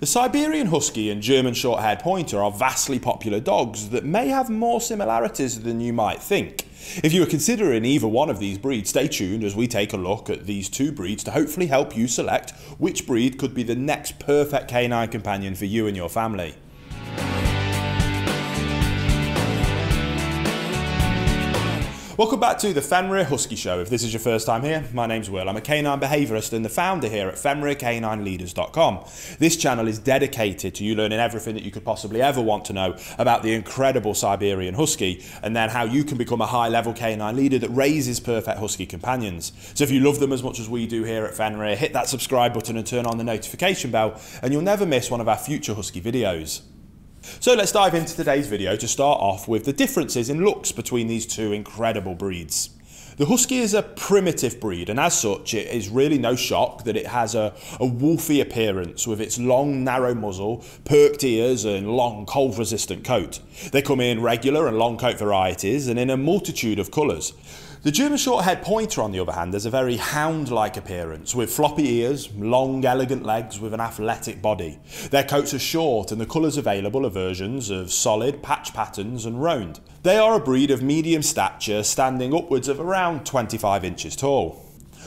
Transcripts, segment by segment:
The Siberian Husky and German Short-haired Pointer are vastly popular dogs that may have more similarities than you might think. If you are considering either one of these breeds, stay tuned as we take a look at these two breeds to hopefully help you select which breed could be the next perfect canine companion for you and your family. Welcome back to the Fenrir Husky Show. If this is your first time here, my name's Will. I'm a canine behaviourist and the founder here at FenrirCanineLeaders.com. This channel is dedicated to you learning everything that you could possibly ever want to know about the incredible Siberian Husky and then how you can become a high level canine leader that raises perfect Husky companions. So if you love them as much as we do here at Fenrir, hit that subscribe button and turn on the notification bell and you'll never miss one of our future Husky videos. So let's dive into today's video to start off with the differences in looks between these two incredible breeds. The Husky is a primitive breed, and as such, it is really no shock that it has a, a wolfy appearance with its long, narrow muzzle, perked ears, and long, cold resistant coat. They come in regular and long coat varieties and in a multitude of colours. The German Short-haired Pointer, on the other hand, has a very hound-like appearance, with floppy ears, long, elegant legs with an athletic body. Their coats are short, and the colours available are versions of solid, patch patterns, and roan. They are a breed of medium stature, standing upwards of around 25 inches tall.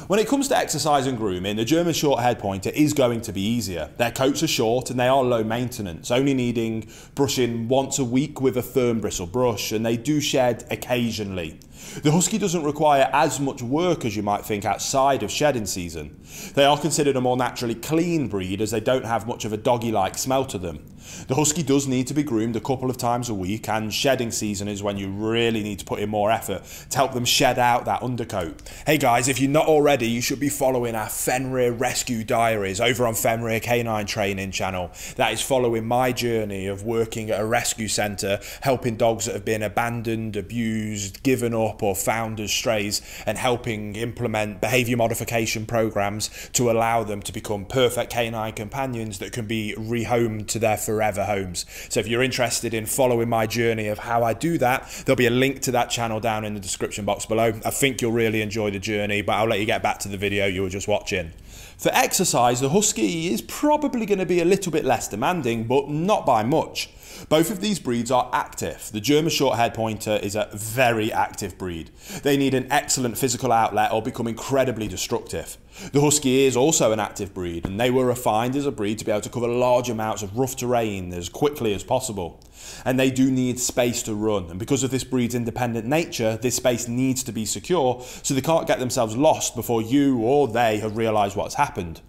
When it comes to exercise and grooming, the German short-haired pointer is going to be easier. Their coats are short and they are low maintenance, only needing brushing once a week with a firm bristle brush, and they do shed occasionally. The Husky doesn't require as much work as you might think outside of shedding season. They are considered a more naturally clean breed as they don't have much of a doggy-like smell to them. The Husky does need to be groomed a couple of times a week and shedding season is when you really need to put in more effort to help them shed out that undercoat. Hey guys, if you're not already, you should be following our Fenrir Rescue Diaries over on Fenrir Canine Training channel. That is following my journey of working at a rescue centre, helping dogs that have been abandoned, abused, given up or found as strays and helping implement behaviour modification programs to allow them to become perfect canine companions that can be rehomed to their forever homes. So if you're interested in following my journey of how I do that, there'll be a link to that channel down in the description box below. I think you'll really enjoy the journey, but I'll let you get back to the video you were just watching. For exercise, the Husky is probably going to be a little bit less demanding, but not by much. Both of these breeds are active. The German Short-haired Pointer is a very active breed. They need an excellent physical outlet or become incredibly destructive. The Husky is also an active breed and they were refined as a breed to be able to cover large amounts of rough terrain as quickly as possible. And they do need space to run and because of this breed's independent nature, this space needs to be secure so they can't get themselves lost before you or they have realised what's happened.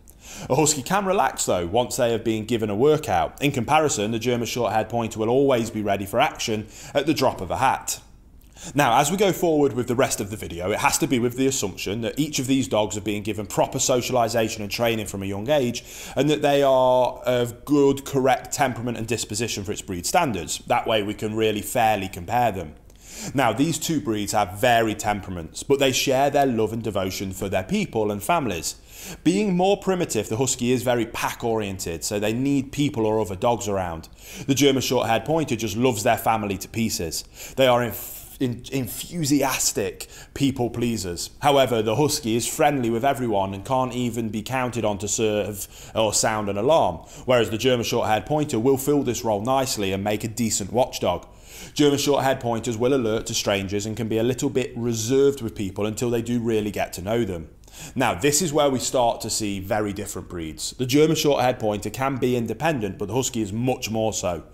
A Husky can relax though once they have been given a workout. In comparison, the German short-haired pointer will always be ready for action at the drop of a hat. Now, as we go forward with the rest of the video, it has to be with the assumption that each of these dogs are being given proper socialisation and training from a young age, and that they are of good, correct temperament and disposition for its breed standards. That way we can really fairly compare them. Now, these two breeds have varied temperaments, but they share their love and devotion for their people and families. Being more primitive, the Husky is very pack oriented, so they need people or other dogs around. The German short haired pointer just loves their family to pieces. They are enthusiastic people pleasers. However, the Husky is friendly with everyone and can't even be counted on to serve or sound an alarm, whereas the German short haired pointer will fill this role nicely and make a decent watchdog. German short-haired pointers will alert to strangers and can be a little bit reserved with people until they do really get to know them. Now, this is where we start to see very different breeds. The German short-haired pointer can be independent, but the Husky is much more so.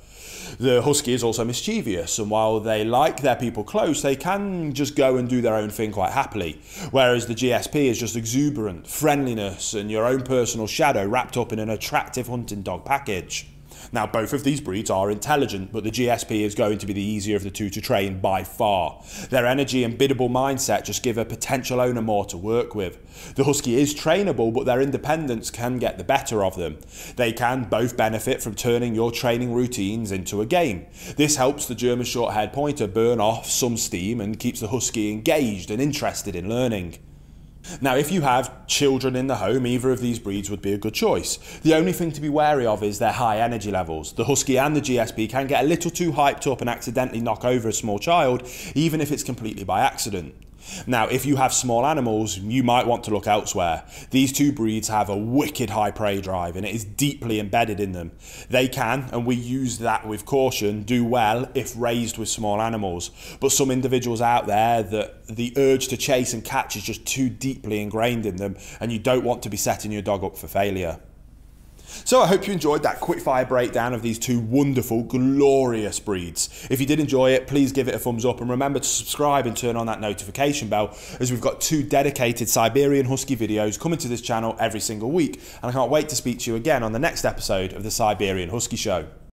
The Husky is also mischievous, and while they like their people close, they can just go and do their own thing quite happily. Whereas the GSP is just exuberant, friendliness, and your own personal shadow wrapped up in an attractive hunting dog package. Now, both of these breeds are intelligent, but the GSP is going to be the easier of the two to train by far. Their energy and biddable mindset just give a potential owner more to work with. The Husky is trainable, but their independence can get the better of them. They can both benefit from turning your training routines into a game. This helps the German short-haired pointer burn off some steam and keeps the Husky engaged and interested in learning. Now, if you have children in the home, either of these breeds would be a good choice. The only thing to be wary of is their high energy levels. The Husky and the GSP can get a little too hyped up and accidentally knock over a small child, even if it's completely by accident. Now, if you have small animals, you might want to look elsewhere. These two breeds have a wicked high prey drive and it is deeply embedded in them. They can, and we use that with caution, do well if raised with small animals. But some individuals out there that the urge to chase and catch is just too deeply ingrained in them and you don't want to be setting your dog up for failure. So I hope you enjoyed that quickfire breakdown of these two wonderful, glorious breeds. If you did enjoy it, please give it a thumbs up and remember to subscribe and turn on that notification bell as we've got two dedicated Siberian Husky videos coming to this channel every single week. And I can't wait to speak to you again on the next episode of the Siberian Husky Show.